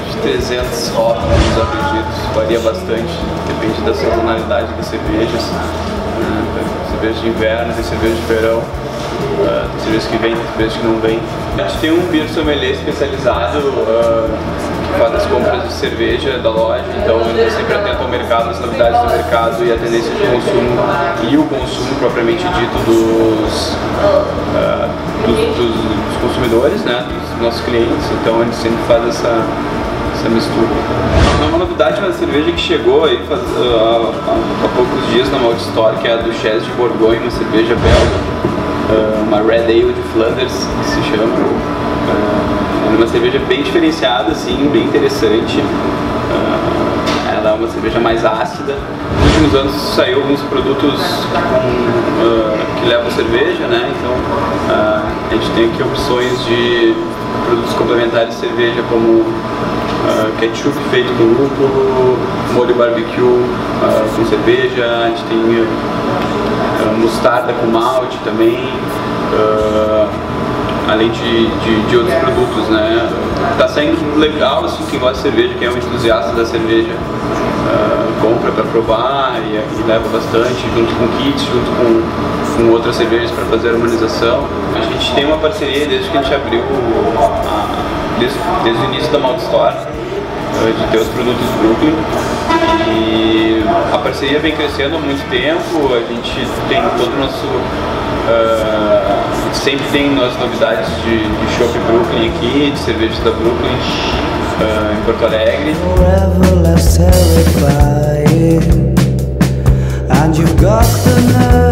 de 300 rótulos, acredito. Varia bastante, depende da sazonalidade das cervejas. Né? Cerveja de inverno, tem cerveja de verão, uh, tem cerveja que vem, tem cerveja que não vem. A gente tem um beer sommelier especializado uh, que faz as compras de cerveja da loja, então ele está sempre atento ao mercado, às novidades do mercado e a tendência de consumo e o consumo propriamente dito dos, dos, dos consumidores, né, dos nossos clientes, então ele sempre faz essa essa mistura. Uma novidade na cerveja que chegou aí faz, uh, há, há, poucos dias na Malt Store, que é a Duchesse de Bourgogne, uma cerveja belga, uh, uma Red Ale de Flanders, que se chama. Uh, é uma cerveja bem diferenciada, assim, bem interessante. Ela é uma cerveja mais ácida. Nos últimos anos saiu alguns produtos com, que levam cerveja, né? Então a gente tem aqui opções de produtos complementares de cerveja como uh, ketchup feito com lúpulo, molho barbecue uh, com cerveja, a gente tem uh, mostarda com malte também, além de, de, de, outros produtos, né? Tá saindo legal, assim, quem gosta de cerveja, quem é um entusiasta da cerveja, compra para provar e, e, leva bastante, junto com kits, junto com, com outras cervejas para fazer a harmonização. A gente tem uma parceria desde que a gente abriu, a, desde, desde o início da Malt Store, eh, de ter os produtos Brooklyn. E a parceria vem crescendo há muito tempo, a gente tem todo o nosso. Uh, sempre tem as novidades de, de Shop Brooklyn aqui, de cerveja da Brooklyn uh, em Porto Alegre. And you've got the nerve.